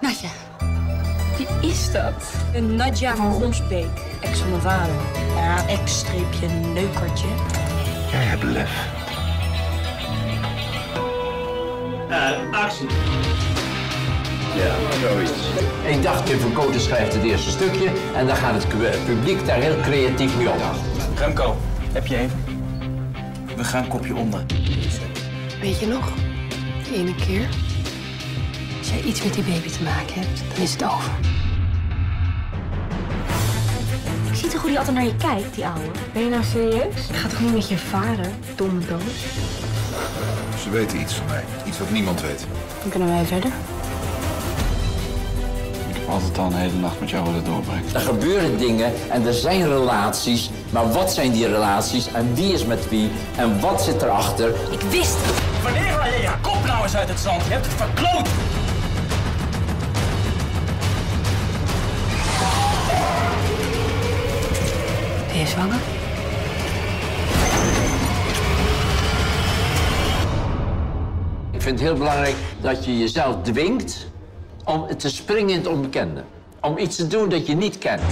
Nadja, Wie is dat? Een Nadja van Ronsbeek, ex van mijn vader. Ja, ex-streepje neukertje. Jij hebt lef. actie. Ja, zoiets. Ik dacht, Tim van Koten schrijft het eerste stukje en dan gaat het pu- publiek daar heel creatief mee om. Remco, heb je even? We gaan kopje onder. Weet je nog? Die ene keer. Als jij iets met die baby te maken hebt, dan is het over. Ik zie toch hoe die altijd naar je kijkt, die ouwe. Ben je nou serieus? Ga toch niet met je vader, domme doos? Ze weten iets van mij. Iets wat niemand weet. Dan kunnen wij verder. Altijd al een hele nacht met jou willen doorbrengen. Er gebeuren dingen en er zijn relaties, maar wat zijn die relaties en wie is met wie en wat zit erachter? Ik wist het! Wanneer haal je je kop nou eens uit het zand? Je hebt het verkloot! Ben je zwanger? Ik vind het heel belangrijk dat je jezelf dwingt om te springen in het onbekende. Om iets te doen dat je niet kent.